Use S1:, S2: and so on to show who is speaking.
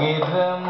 S1: give him